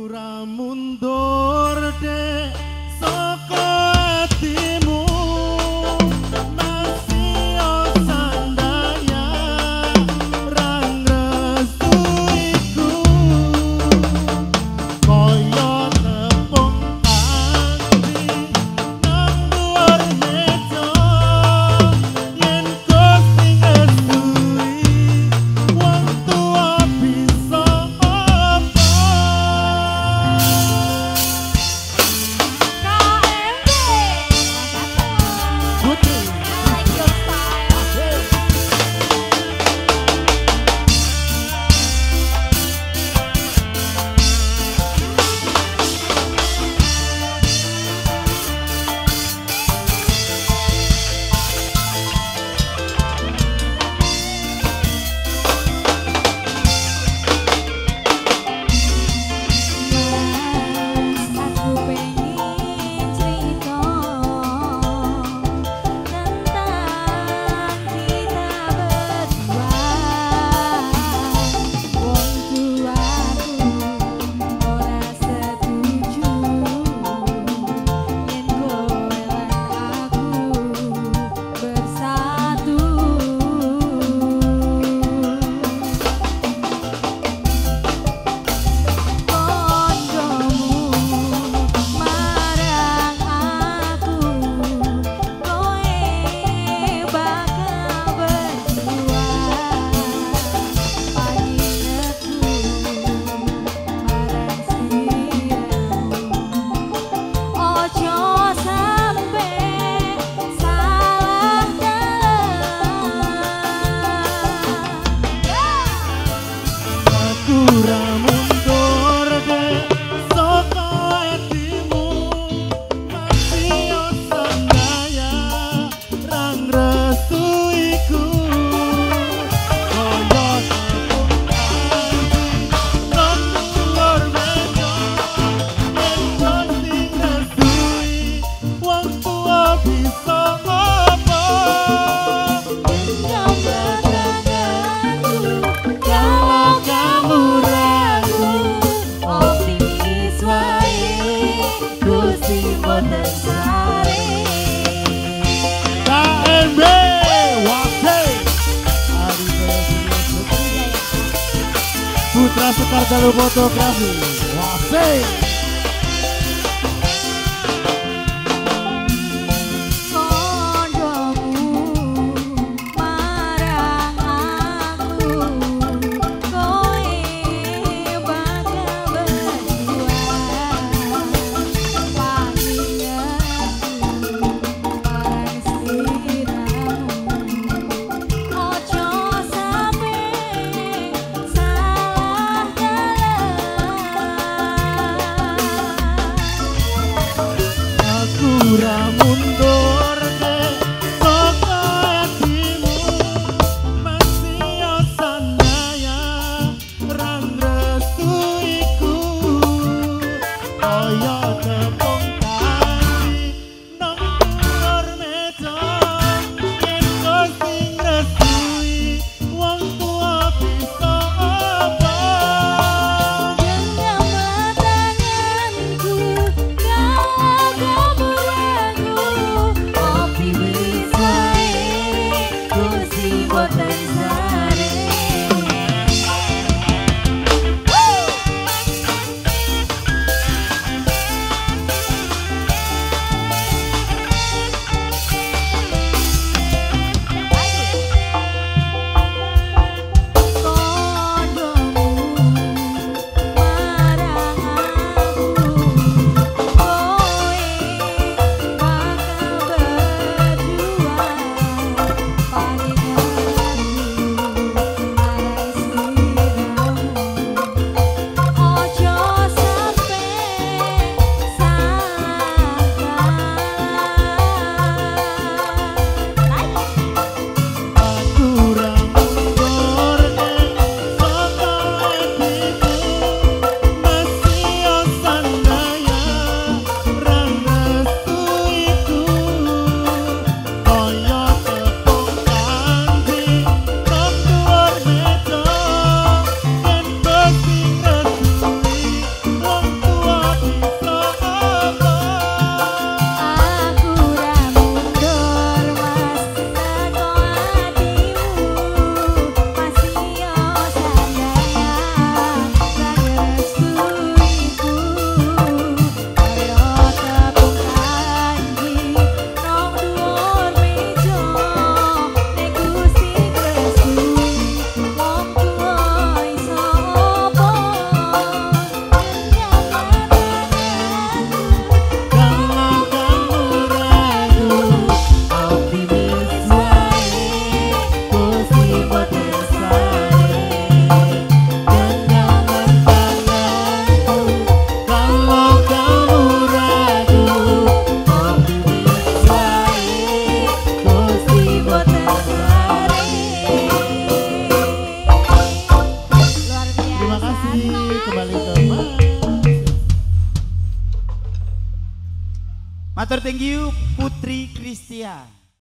ora mundur deh. Putra Sekar Jalur Fotografi Wasik Matur you Putri Kristia.